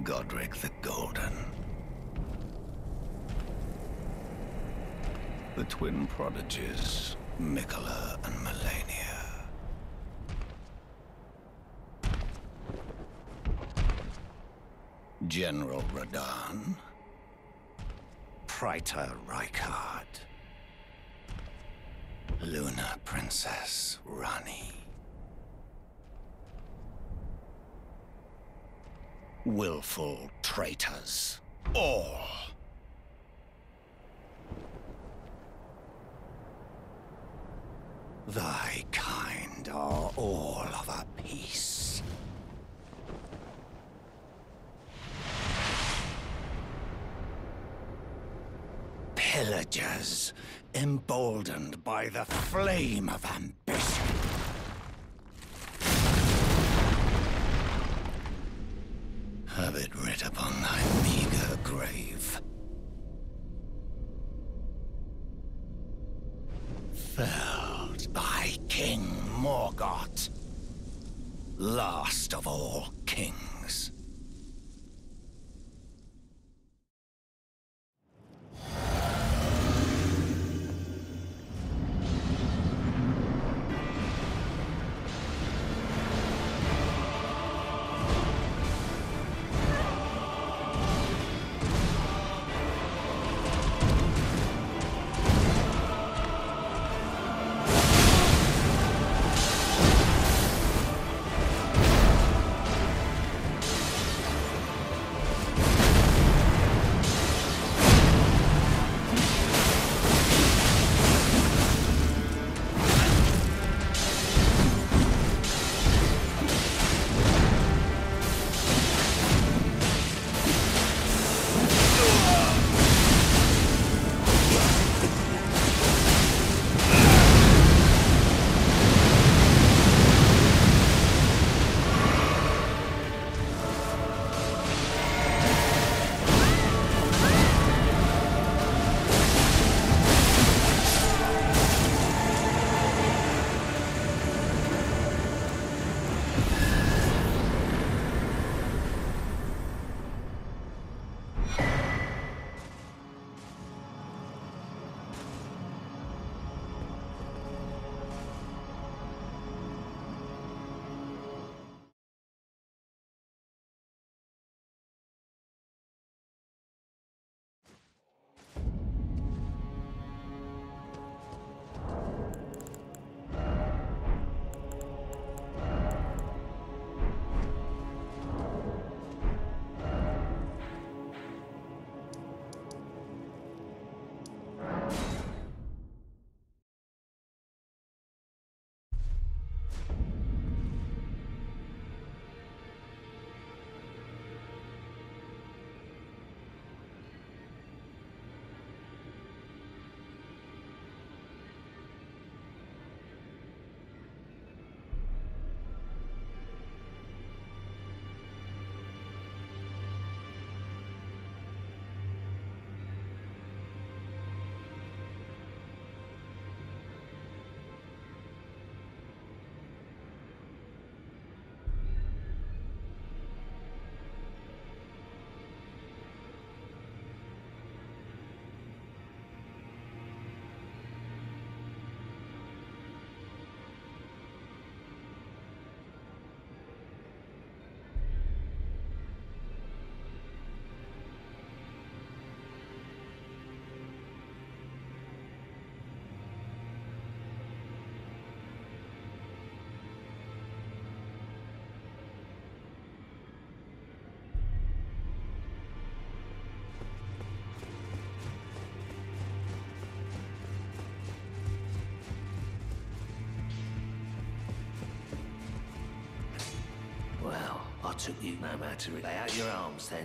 Godrick the Golden. The twin prodigies, Miquella and Malenia. General Radahn. Praetor Rykard. Lunar Princess Ranni. Willful traitors. All. Thy kind are all of a piece. Pillagers, emboldened by the flame of ambition. It writ upon thy meager grave. Felled by King Morgott, last of all kings. Took you no matter. Lay out your arms then.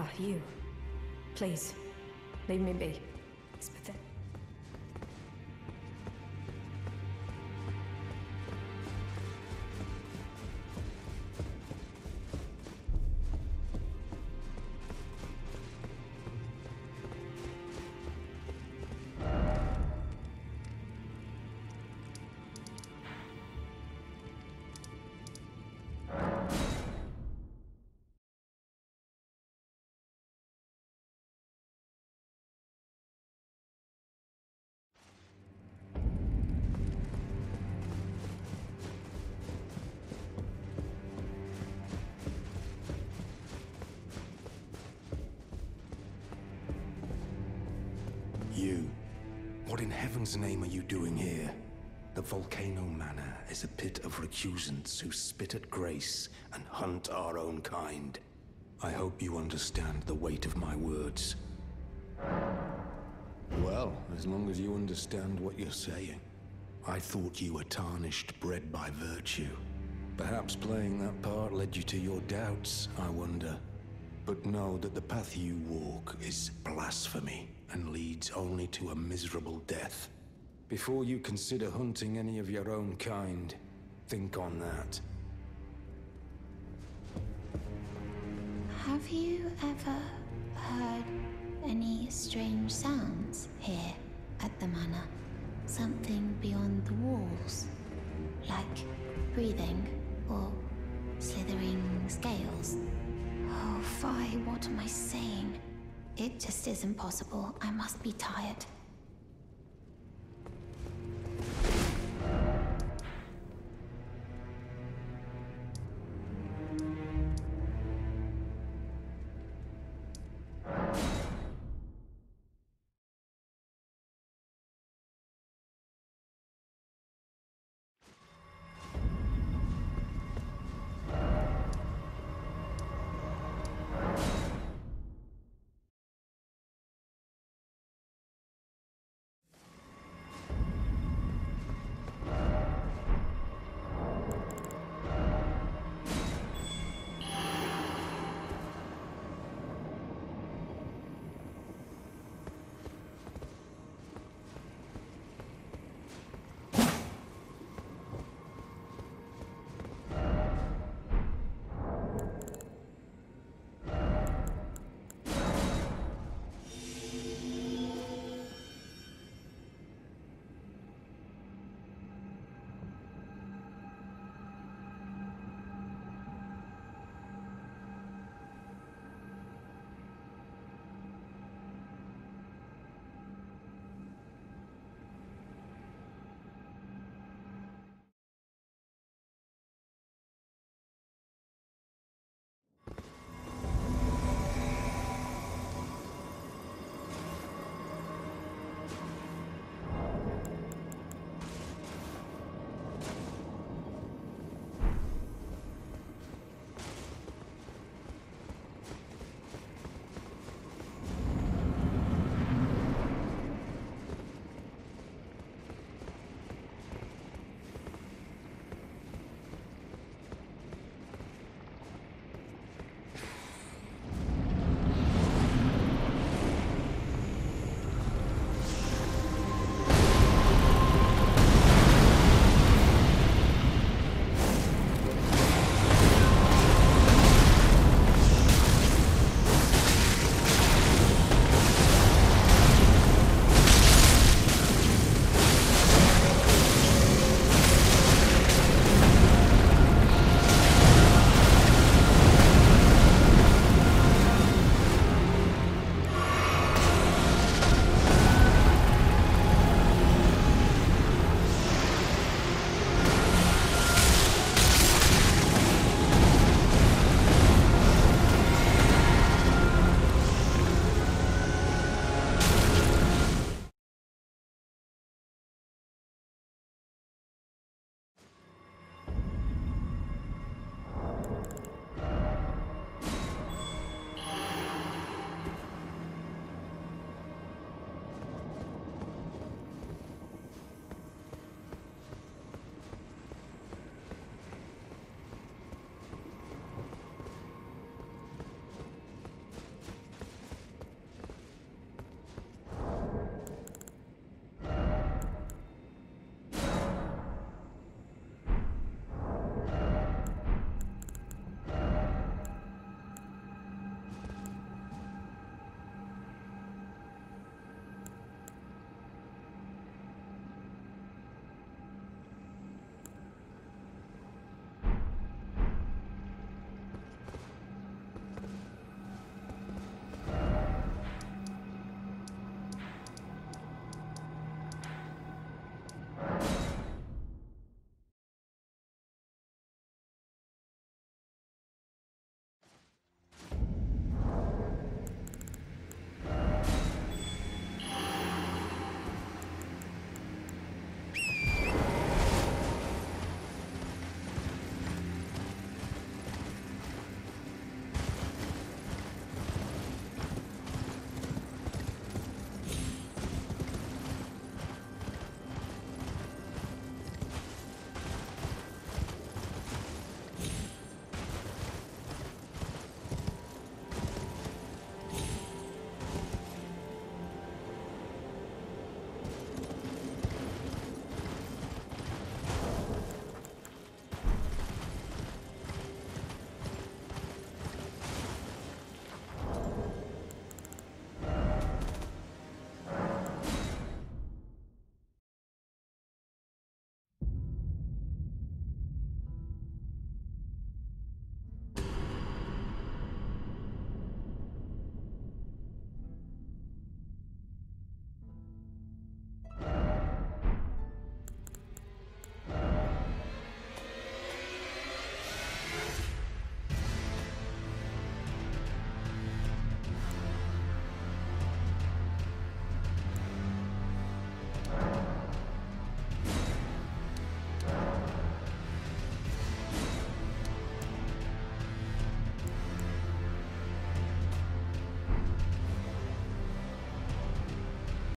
Ah, you. Please, leave me be. What in heaven's name are you doing here? The Volcano Manor is a pit of recusants who spit at grace and hunt our own kind. I hope you understand the weight of my words. Well, as long as you understand what you're saying. I thought you were tarnished, bred by virtue. Perhaps playing that part led you to your doubts, I wonder. But know that the path you walk is blasphemy and leads only to a miserable death. Before you consider hunting any of your own kind, think on that. Have you ever heard any strange sounds here at the manor? Something beyond the walls? Like breathing or slithering scales? Oh, fie, what am I saying? It just isn't possible. I must be tired.